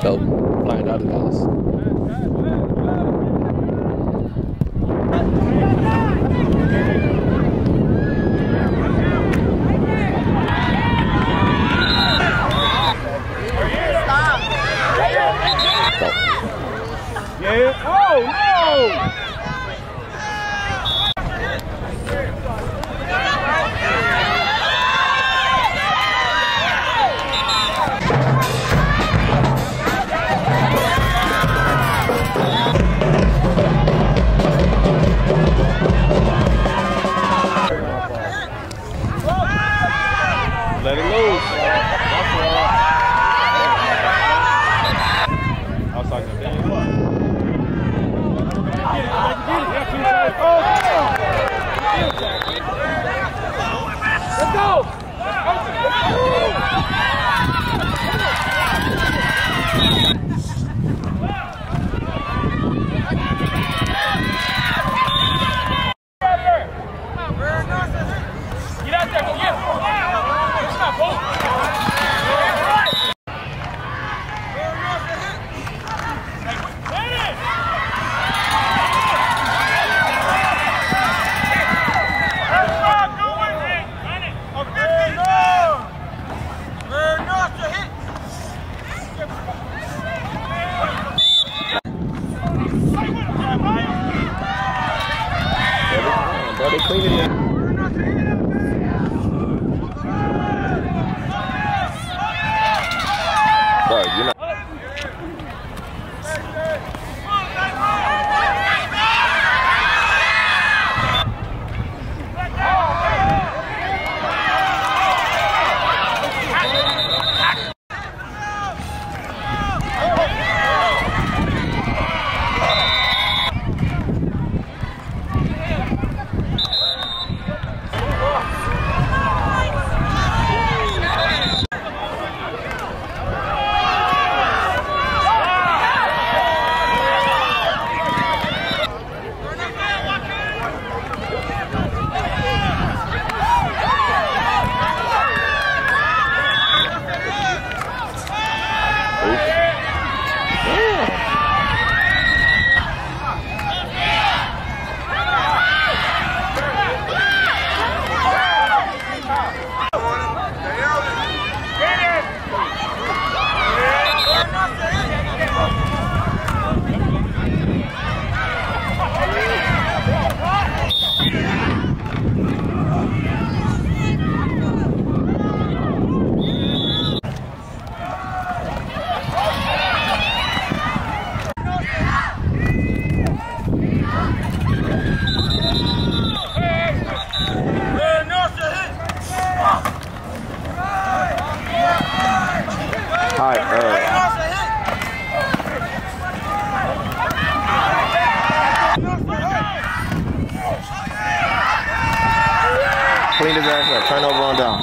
Dope. Flying out of Dallas. Let it loose. Outside the game. Let's Foi Clean the grass up. Turn over on down.